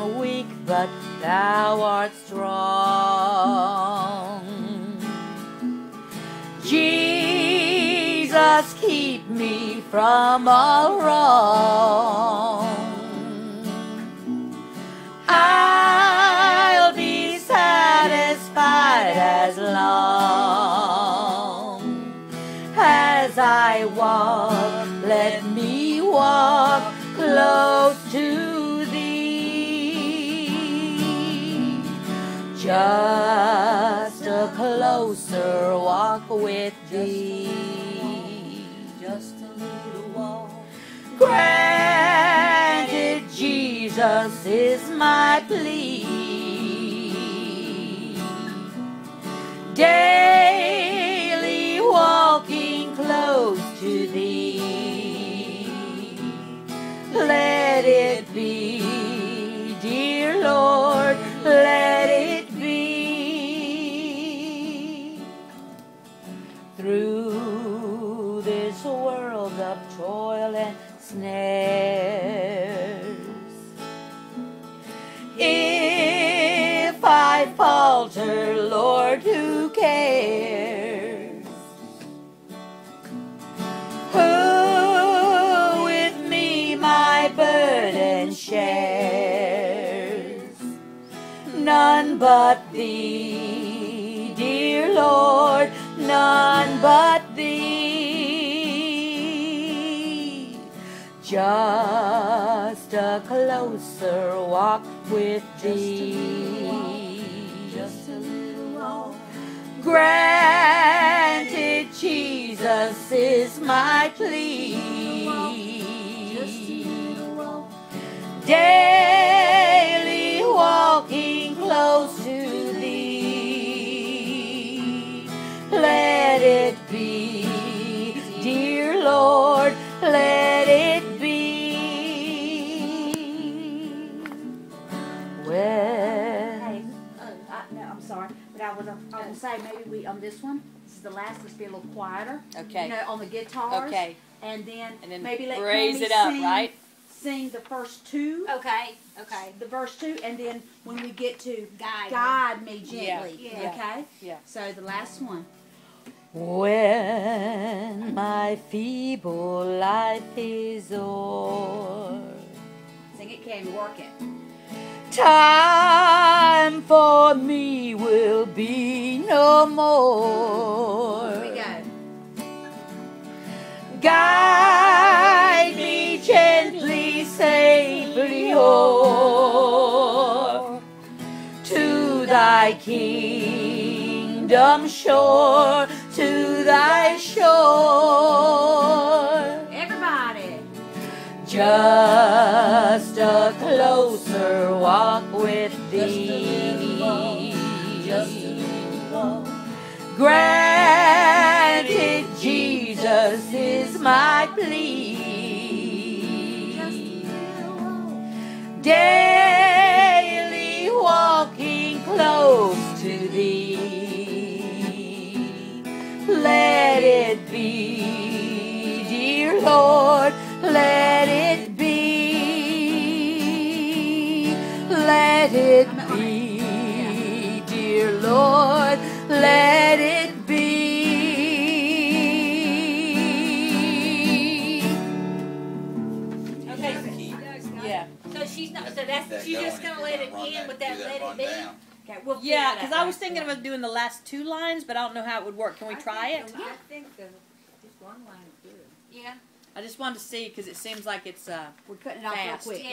am weak, but thou art strong. Jesus, keep me from all wrong. I'll be satisfied as long as I walk. Let me walk close to Just a closer walk with thee. Just a little walk. Granted, Jesus is my plea. And snares. If I falter, Lord, who cares? Who with me my burden shares? None but thee, dear Lord, none but thee. Just a closer walk with thee. Just a little walk. Granted, Jesus is my plea. Just a little walk. Daily walking close to thee. Let it be, I would, I would say maybe we, on this one, this is the last, let's be a little quieter. Okay. You know, on the guitars. Okay. And then, And then maybe let raise it up, sing, right? Sing the first two. Okay, okay. The verse two, and then when we get to Guide me. guide me Yeah, gently. yeah. Okay. Yeah. So the last one. When my feeble life is o'er, Sing it, Cami. Work it. time for me will be no more. Here we go. Guide me gently, safely o'er to thy kingdom shore, to thy shore. Everybody. Just a closer is my plea. Daily walking close to thee. Let it be, dear Lord, let it be. Let it be, dear Lord, let it Yeah. so she's not, so that's, she's just gonna let it in with that let it be? Okay, we'll figure Yeah, it because out I was thinking of doing the last two lines, but I don't know how it would work. Can we try it? I think the, just one line is good. Yeah. I just wanted to see because it seems like it's uh, We're cutting it off real Fast. quick. Yeah.